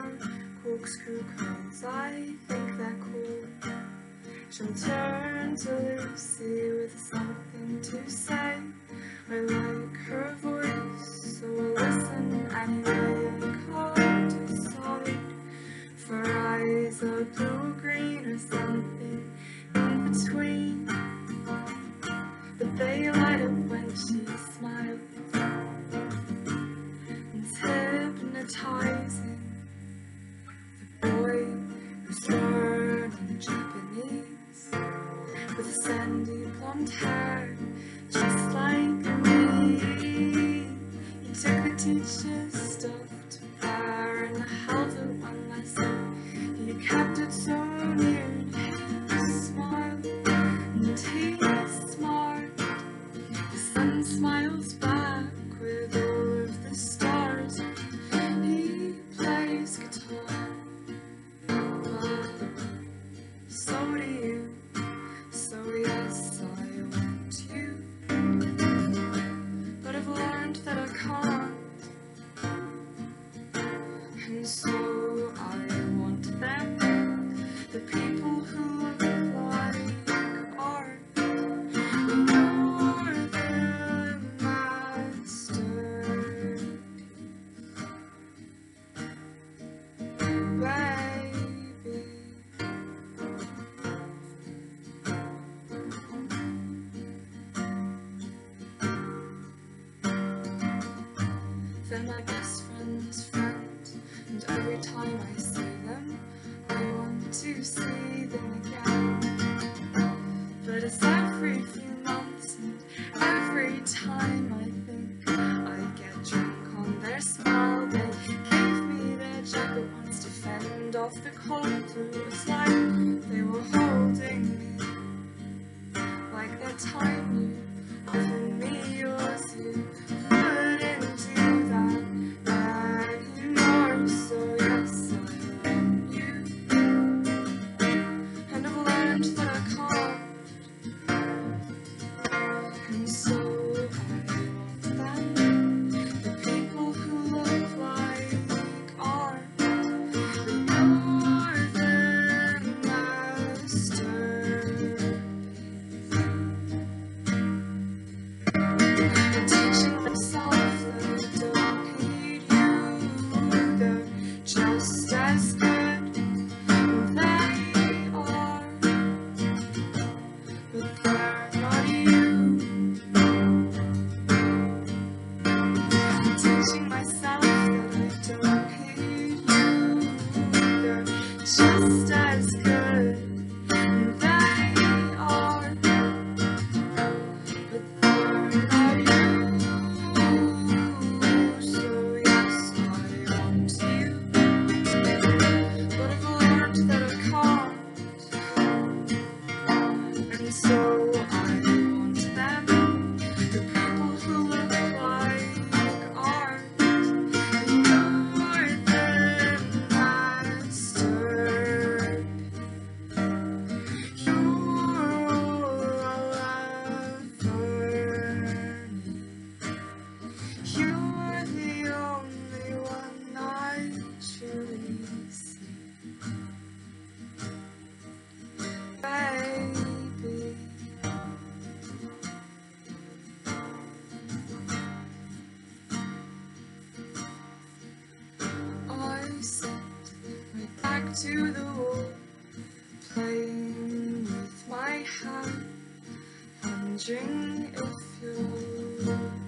down, corkscrew curls, I think they're cool. She'll turn to Luci with something to say. I like her voice, so I'll listen anyway. I can't decide if her eyes are blue, green, or something in between. But they light up when she smiles. with sandy blonde hair, just like me. You took a teacher's stuff to and I held it on myself. You kept it so near, he smiled, and he smiled. The sun smiles back. that I can't. And so Bye. to the wall, playing with my hand, wondering if you're.